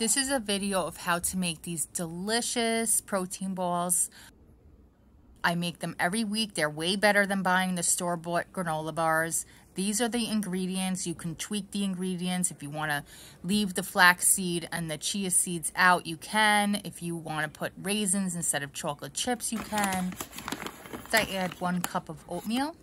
This is a video of how to make these delicious protein balls. I make them every week. They're way better than buying the store-bought granola bars. These are the ingredients. You can tweak the ingredients. If you want to leave the flaxseed and the chia seeds out, you can. If you want to put raisins instead of chocolate chips, you can. I add one cup of oatmeal.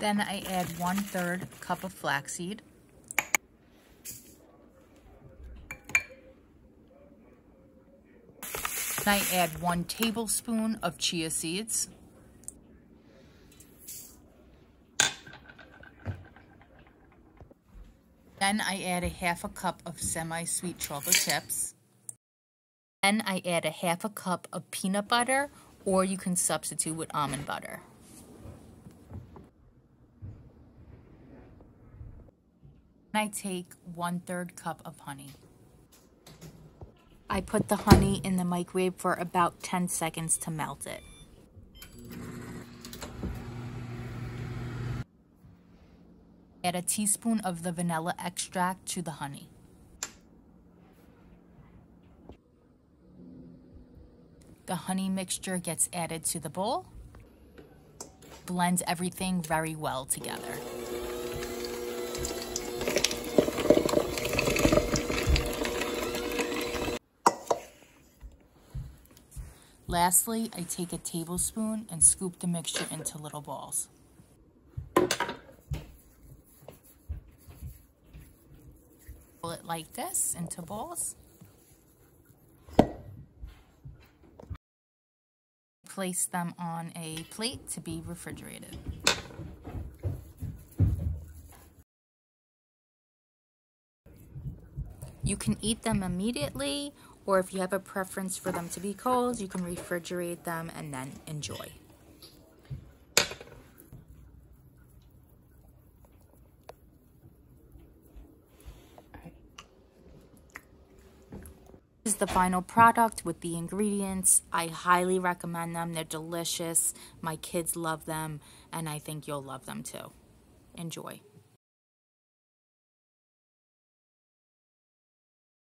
Then I add one third cup of flaxseed. Then I add one tablespoon of chia seeds. Then I add a half a cup of semi-sweet chocolate chips. Then I add a half a cup of peanut butter or you can substitute with almond butter. I take one third cup of honey. I put the honey in the microwave for about 10 seconds to melt it. Add a teaspoon of the vanilla extract to the honey. The honey mixture gets added to the bowl. Blend everything very well together. Lastly, I take a tablespoon and scoop the mixture into little balls. Roll it like this into balls. Place them on a plate to be refrigerated. You can eat them immediately or if you have a preference for them to be cold, you can refrigerate them and then enjoy. This is the final product with the ingredients. I highly recommend them. They're delicious. My kids love them, and I think you'll love them too. Enjoy.